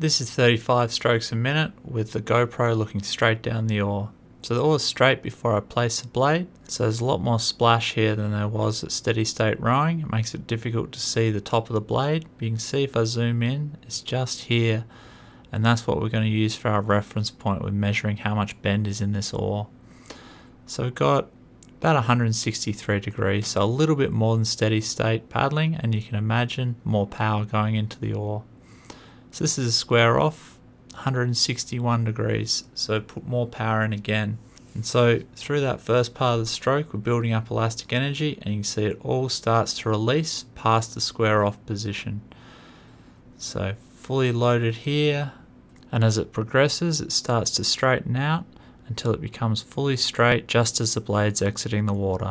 This is 35 strokes a minute with the GoPro looking straight down the oar. So the is straight before I place the blade, so there's a lot more splash here than there was at steady state rowing. It makes it difficult to see the top of the blade. You can see if I zoom in, it's just here, and that's what we're going to use for our reference point with measuring how much bend is in this oar. So we've got about 163 degrees, so a little bit more than steady state paddling, and you can imagine more power going into the oar. So this is a square off, 161 degrees. So put more power in again. And so through that first part of the stroke, we're building up elastic energy and you can see it all starts to release past the square off position. So fully loaded here. And as it progresses, it starts to straighten out until it becomes fully straight just as the blade's exiting the water.